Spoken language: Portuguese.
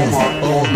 Maluco